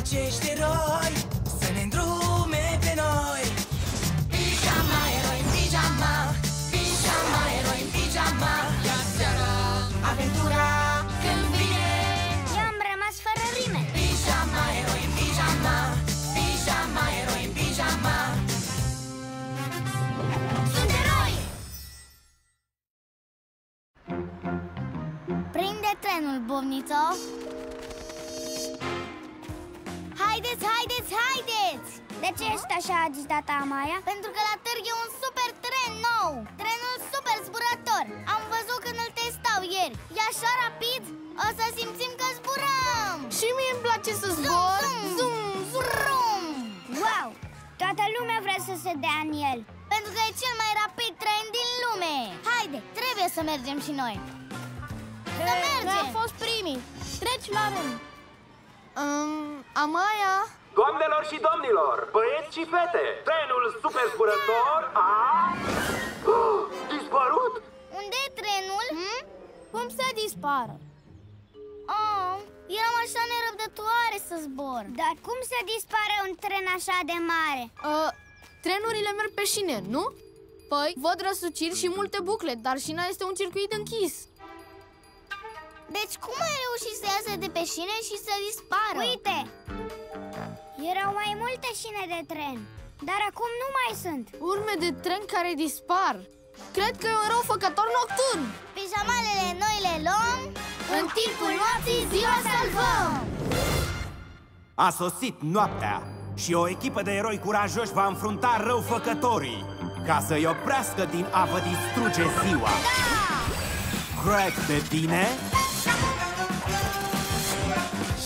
acești eroi Să ne îndrume pe noi. Pijama, eroi în pijama Pijama, eroi în pijama. Ia seara Aventura când vine. Eu am rămas fără rime. Pijama, eroi în pijama Pijama, eroi în pijama. Sunt eroi! Prinde trenul, bovnițo Haideți, haideți, haideți! De ce ești așa agitată, Amaya? Pentru că la târg e un super tren nou. Trenul super zburător. Am văzut când îl testau ieri. E așa rapid, o să simțim că zburăm. Și mie îmi place să zbor. Zum, zum, Wow! Toată lumea vrea să se dea în el. Pentru că e cel mai rapid tren din lume. Haide, trebuie să mergem și noi. Să mergem! Noi am fost primii. Treci la rând um, Amaya Doamnelor și domnilor, băieți și fete, trenul super zburător a... Oh, dispărut! Unde e trenul? Hmm? Cum să dispară? Oh, eram așa nerăbdătoare să zbor Dar cum să dispare un tren așa de mare? Uh, trenurile merg pe șine, nu? Păi, văd răsuciri și multe bucle, dar șina este un circuit închis Deci cum ai reușit să iasă de pe șine și să dispară? Uite! Erau mai multe șine de tren Dar acum nu mai sunt Urme de tren care dispar Cred că e un răufăcător nocturn Pijamalele noi le luăm În timpul noapții ziua salvăm A sosit noaptea și o echipă de eroi curajoși va înfrunta răufăcătorii ca să-i oprească din a vă distruge ziua. Da! Craig de bine,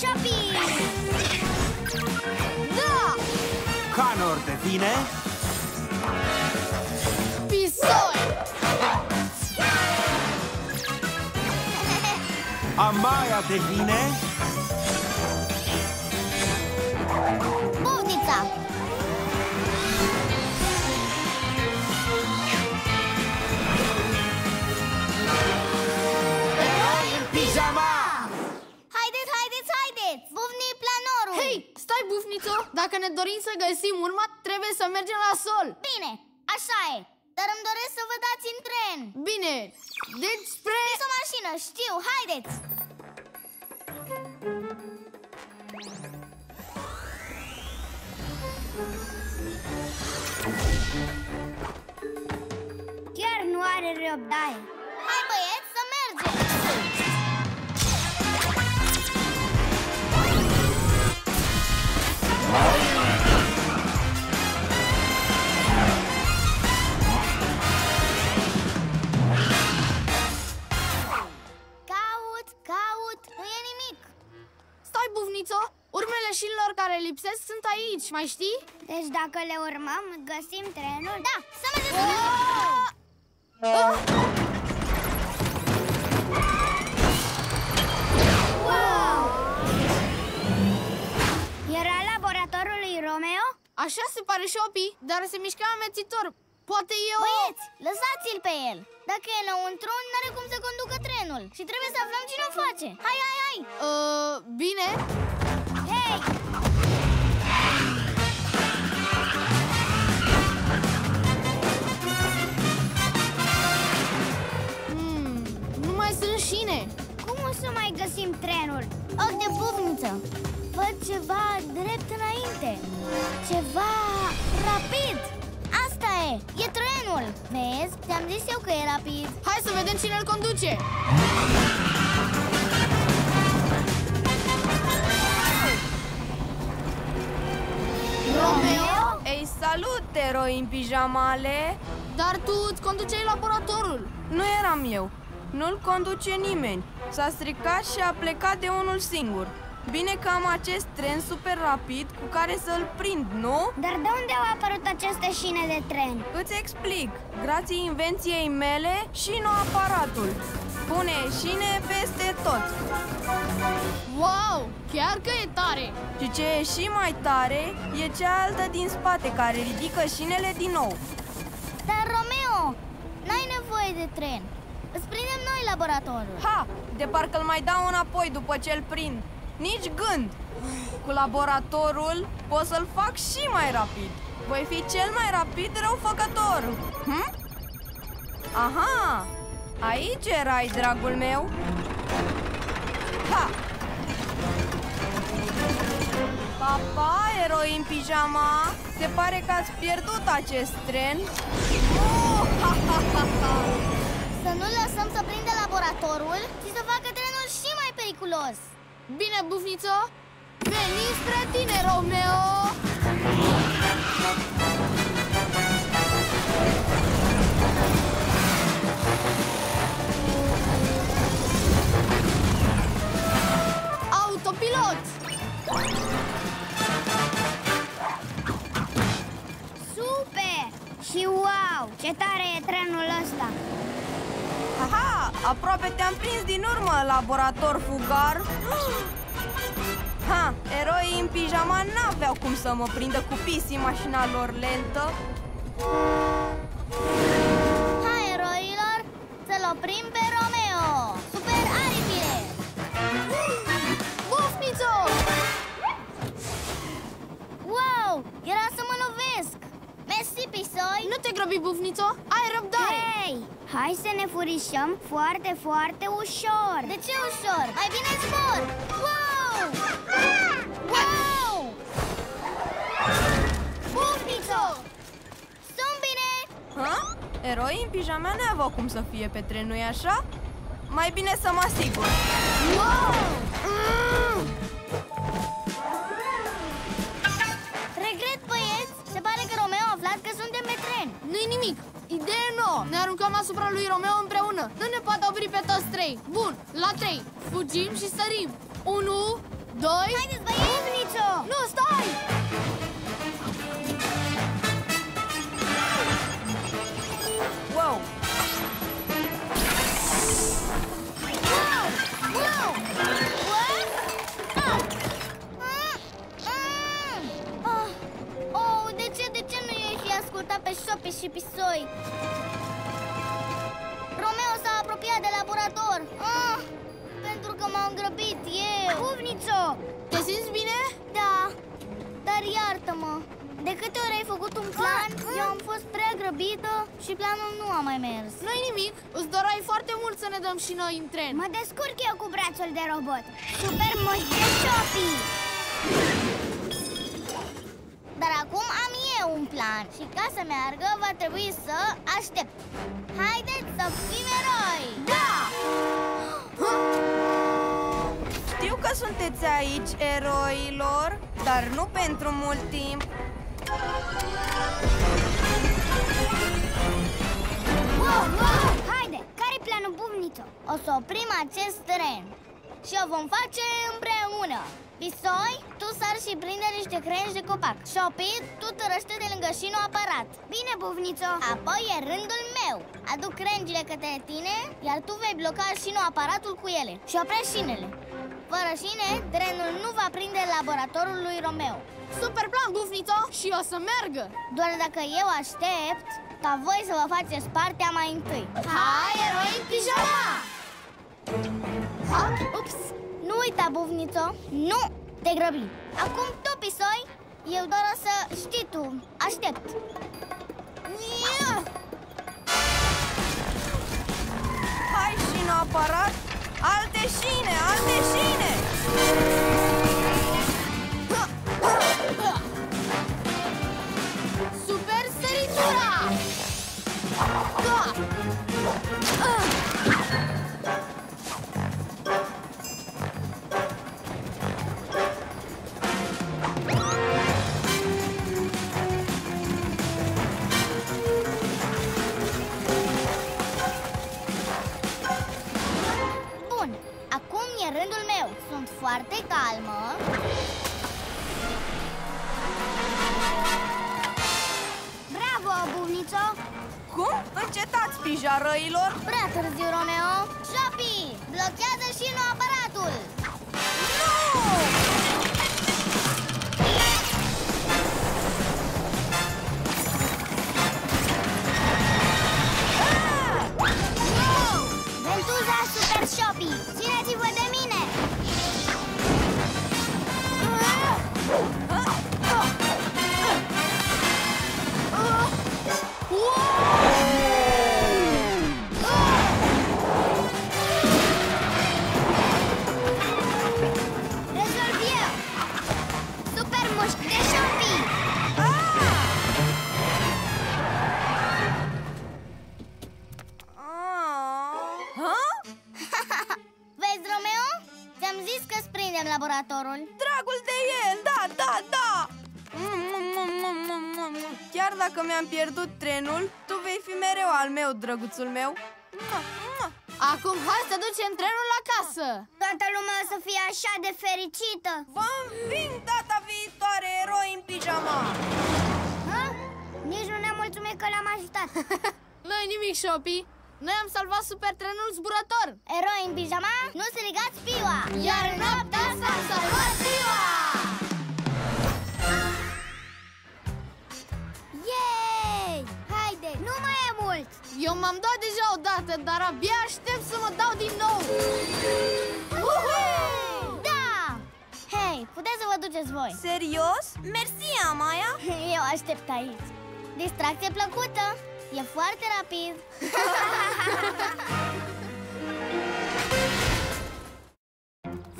Shopping! Da! Connor de bine, Pisoi! Amaya de bine, Dacă ne dorim să găsim urma, trebuie să mergem la sol. Bine, așa e. Dar îmi doresc să vă dați în tren. Bine, deci spre... Este o mașină, știu, haideți! Chiar nu are răbdare. Hai băieți aici, mai știi? Deci dacă le urmăm, găsim trenul? Da, să mergem să mergem! Wow! Era laboratorul lui Romeo? Așa se pare Shopi, dar se mișca amețitor Poate eu... Băieți, lăsați-l pe el! Dacă e înăuntru, n-are cum să conducă trenul Și trebuie să aflăm cine o face Hai, hai, hai! Uh, bine să mai găsim trenul? Ochi de buvniță Văd ceva drept înainte. Ceva rapid. Asta e, e trenul. Vezi, ți-am zis eu că e rapid. Hai să vedem cine îl conduce. Romeo? Ei, salut, eroi în pijamale! Dar tu îți conduceai laboratorul. Nu eram eu. Nu-l conduce nimeni. S-a stricat și a plecat de unul singur. Bine că am acest tren super rapid cu care să-l prind, nu? Dar de unde au apărut aceste șine de tren? Îți explic. Grație invenției mele și nu aparatul. Pune șine peste tot. Wow, chiar că e tare Și ce e și mai tare e cealaltă din spate care ridică șinele din nou. Dar Romeo, n-ai nevoie de tren Îți prindem noi laboratorul Ha! De parcă îl mai dau înapoi după ce îl prind. Nici gând! Cu laboratorul pot să-l fac și mai rapid. Voi fi cel mai rapid răufăcător. Hm? Aha! Aici erai, dragul meu. Ha! Papa, eroi în pijama, se pare că ați pierdut acest tren. Oh, ha, ha, ha, ha. Să nu lăsăm să prindă laboratorul și să facă trenul și mai periculos Bine, bufnițo! Veni spre tine, Romeo! Aproape te-am prins din urmă, laborator fugar. Ha, eroii în pijama n-aveau cum să mă prindă cu pisi mașina lor lentă. Hai, eroilor, să-l oprim pe Romeo Super aripile Bufnițo! Wow, era să mă lovesc Mersi, pisoi Nu te grăbi, bufnițo! Ai răbdare! Hei, hai să ne furișăm foarte, foarte ușor De ce ușor? Mai bine zbor Wow! Wow! Bufnițo! Sunt bine! Ha? Eroii în pijama n-aveau cum să fie pe tren, nu-i așa? Mai bine să mă asigur. Wow! Aruncăm asupra lui Romeo împreună! Nu ne poate opri pe toți trei! Bun, la trei! Fugim și sărim! Unu, doi... Haideți, băieți! Bufnițo! Nu, stai! Wow! Wow! Wow! What? Ah! Mm! Mm! Ah! Oh, de ce, de ce nu i-ai fi ascultat pe șopi și pisoi? Romeo s-a apropiat de laborator ah! Pentru că m-am grăbit eu Bufnițo! Te simți bine? Da, dar iartă-mă De câte ori ai făcut un plan, eu am fost prea grăbită și planul nu a mai mers Nu-i nimic! Îți dorai foarte mult să ne dăm și noi în tren! Mă descurc eu cu brațul de robot Super moș de șopi Dar acum am eu un plan Și ca să meargă va trebui să aștept Haideți să fim eroi! Da! Știu că sunteți aici, eroilor, dar nu pentru mult timp. Wow, wow! Haide, care-i planul buvnițo? O să oprim acest tren Și o vom face împreună Pisoi, tu sar și prinde niște crengi de copac Șopi, tu tărăște de lângă șinul aparat Bine, buvnițo Apoi e rândul meu Aduc crengile către tine Iar tu vei bloca șinul aparatul cu ele Și oprești șinele Fără șine, trenul nu va prinde laboratorul lui Romeo Super plan, bufnițo! Și o să meargă! Doar dacă eu aștept ca voi să vă faceți partea mai întâi Hai, eroi în pijama! Ha? Ups! Nu uita, buvnițo! Nu te grăbi! Acum tu, pisoi, eu doar o să știi tu. Aștept! Ia! Hai și în aparat, alte șine, alte șine! Super mi-am pierdut trenul, tu vei fi mereu al meu, drăguțul meu. Acum hai să ducem trenul la casă. Toată lumea o să fie așa de fericită. Vă înving data viitoare, eroi în pijama. Ha? Nici nu ne-am mulțumit că l-am ajutat. Nu-i nimic, Shopi. Noi am salvat super trenul zburător. Eroi în pijama, nu strigați piua. Iar în noaptea asta am salvat ziua Eu m-am dat deja odată, dar abia aștept să mă dau din nou. Da! Hei, puteți să vă duceți voi. Serios? Mersi, Amaya Eu aștept aici. Distracție plăcută. E foarte rapid.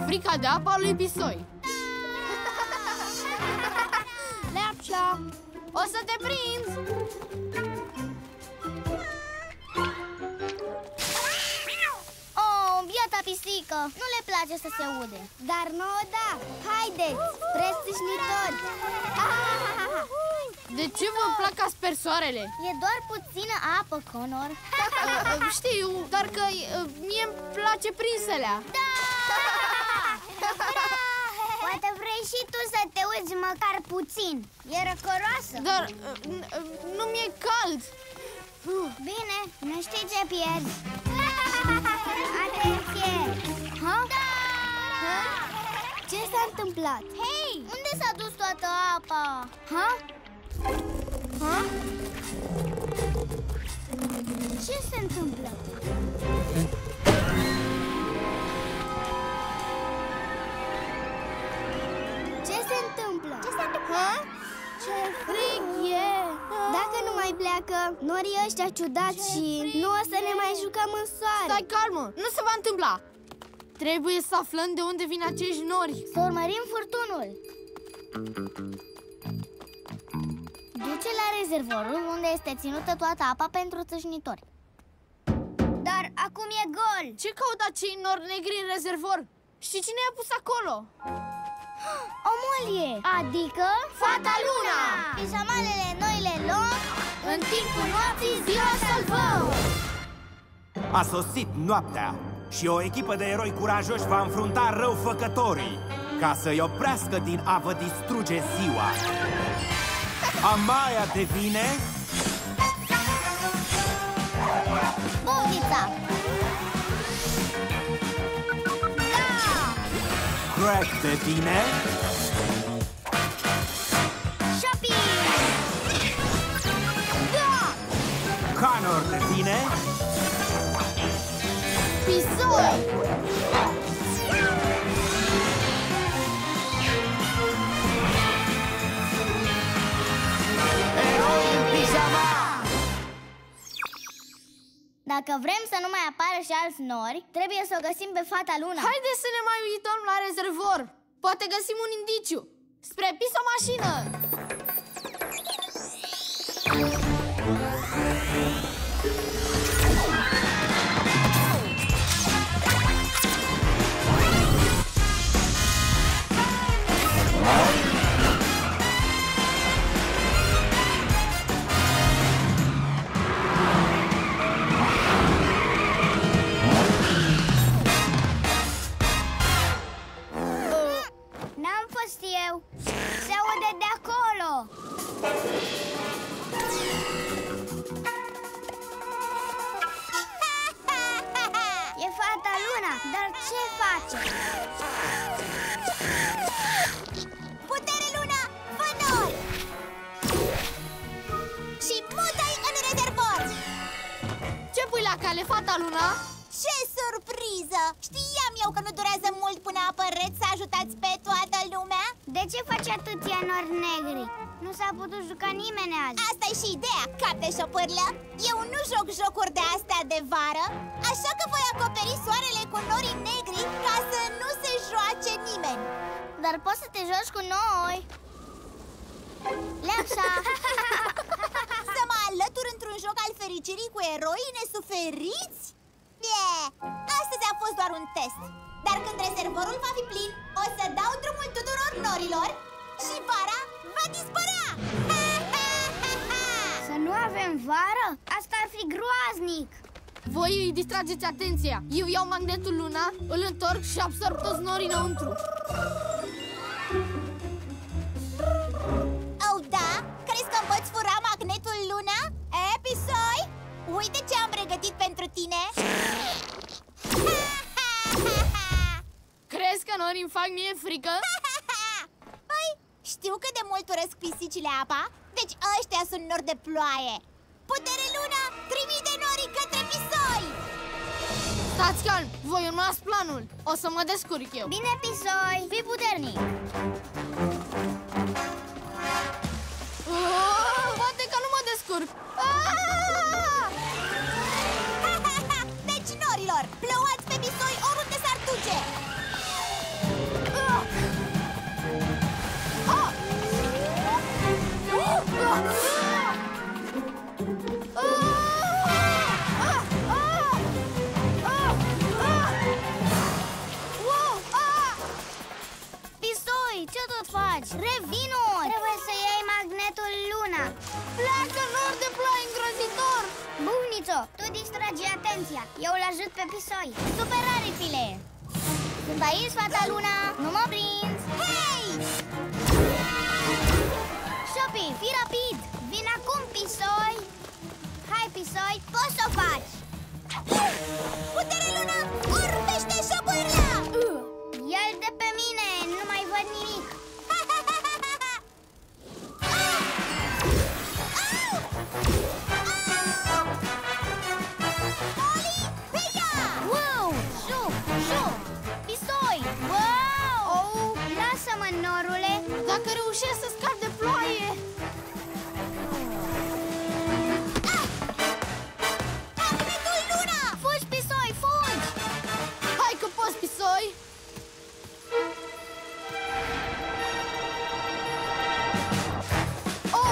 Frica de apă a lui Pisoi Leapșa O să te prinzi pisică Nu le place să se ude. Dar nouă da. Haideți, prețâșnitori. De ce vă plac aspersoarele? E doar puțină apă, Conor. Uh, Știu, dar că uh, mie îmi place prinselea. Da! Poate vrei și tu să te uiți măcar puțin. E răcoroasă. Dar uh, n- uh, nu mi-e cald. Uh, Bine, nu știi ce pierzi Atenție! Ha? Da! Ha? Ce s-a întâmplat? Hei! Unde s-a dus toată apa? Ha? Ha? Ce se întâmplă? Ce se întâmplă? Ce se întâmplă? Ha? Ce frig e! Dacă nu mai pleacă, norii ăștia ciudați și nu o să ne mai jucăm în soare. Stai calmă, nu se va întâmpla. Trebuie să aflăm de unde vin acești nori. Să urmărim furtunul. Duce la rezervorul unde este ținută toată apa pentru țâșnitori. Dar acum e gol. Ce caută acei nori negri în rezervor? Și cine i-a pus acolo? O molie Adică Fata Luna! Pijamalele noi le luăm În timpul noapții ziua salvăm! A sosit noaptea și o echipă de eroi curajoși va înfrunta răufăcătorii ca să-i oprească din a vă distruge ziua. Amaya devine Bogița Craig devine Shopping! Da! Connor devine Pisoi! Eroi în pijama! Dacă vrem să nu mai apară și alți nori, trebuie să o găsim pe fata Luna Haideți să ne mai uităm la rezervor. Poate găsim un indiciu. Spre piso mașină surpriză! Știam eu că nu durează mult până apăreți să ajutați pe toată lumea De ce faci atâția nori negri? Nu s-a putut juca nimeni azi asta e și ideea, cap de șopârlă Eu nu joc jocuri de astea de vară Așa că voi acoperi soarele cu norii negri Ca să nu se joace nimeni Dar poți să te joci cu noi Leapșa Să mă alătur într-un joc al fericirii cu eroi nesuferiți? Yeah. Astăzi a fost doar un test Dar când rezervorul va fi plin, o să dau drumul tuturor norilor și vara va dispărea! Să nu avem vară? Asta ar fi groaznic Voi îi distrageți atenția Eu iau magnetul Luna, îl întorc și absorb toți norii înăuntru Uite ce am pregătit pentru tine! Crezi că norii îmi fac mie frică? Păi, știu cât de mult urăsc pisicile apa, deci ăștia sunt nori de ploaie Putere Luna, trimite norii către pisoi! Stați calm, voi urmați planul O să mă descurc eu Bine, Pisoi, fii puternic Oh, Poate că nu mă descurc Ah! Hai, Pisoi, poți să o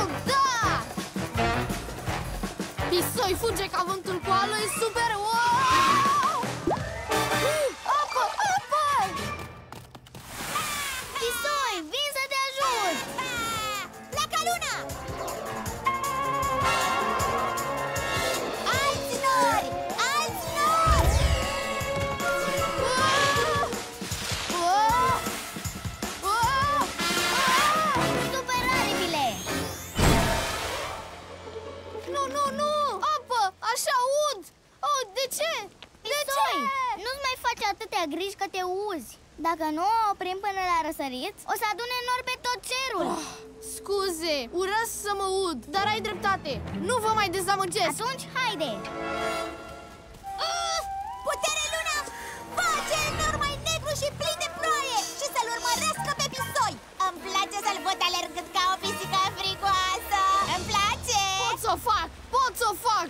Oh, da! Pisoi fuge ca vântul cu ală, e super! Wow! Dacă nu o oprim până la răsărit, o să adune nori pe tot cerul Oh, scuze, urăsc să mă ud, dar ai dreptate. Nu vă mai dezamăgesc. Atunci, haide! Ah! Putere Luna! Face nor mai negru și plin de ploaie și să-l urmărească pe pisoi! Îmi place să-l văd alergând ca o pisică fricoasă! Îmi place! Pot să o fac, pot să o fac.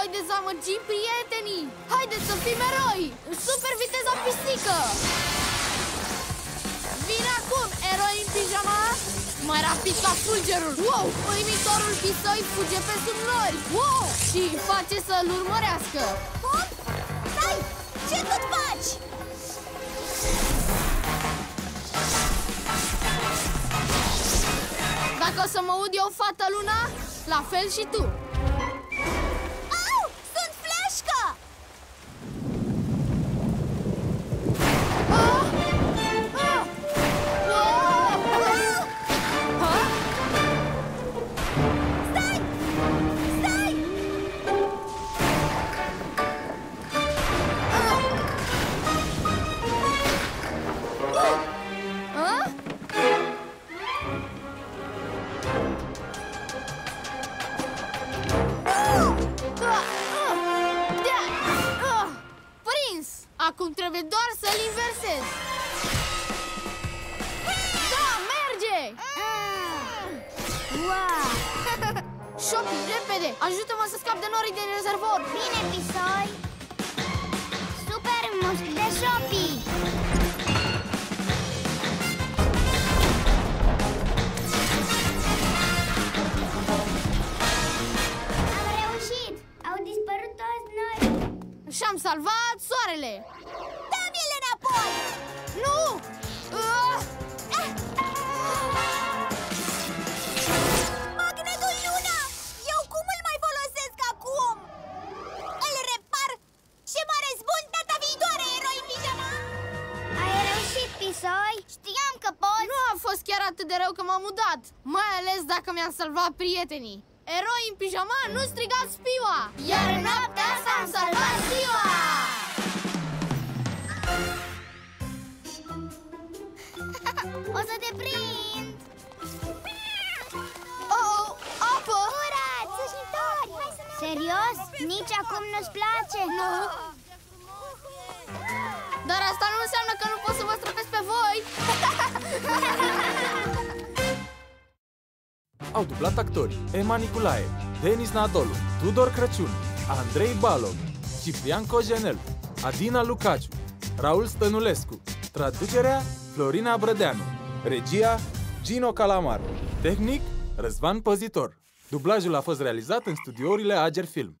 voi dezamăgi prietenii! Haideți să fim eroi! Super viteza pisică! Vin acum, eroi în pijama! Mai rapid ca fulgerul! Wow! Uimitorul pisoi fuge pe sub nori! Wow! Și face să-l urmărească! Hop! Stai! Ce tot faci? Dacă o să mă aud eu, fata Luna, la fel și tu! Soarele! Dă-mi-l înapoi! Nu! Ah! Magnetul Luna! Eu cum îl mai folosesc acum? Îl repar și mă răzbun data viitoare, eroi în pijama! Ai reușit, pisoi! Știam că poți! Nu a fost chiar atât de rău că m-am mudat, mai ales dacă mi-am salvat prietenii. Eroi în pijama, nu strigați piua! Iar în noaptea asta am salvat ziua! O să te prind! Oh, apă! Ura, țâșnitori! Hai să ne Serios? Nici acum nu-ți place? Nu. Dar asta nu înseamnă că nu pot să vă străpesc pe voi! Au dublat actorii Emma Niculae, Denis Nadolu, Tudor Crăciun, Andrei Balog, Ciprian Cojenel, Adina Lucaciu, Raul Stănulescu, traducerea Florina Brădeanu, regia Gino Calamar, tehnic Răzvan Păzitor. Dublajul a fost realizat în studiourile Ager Film.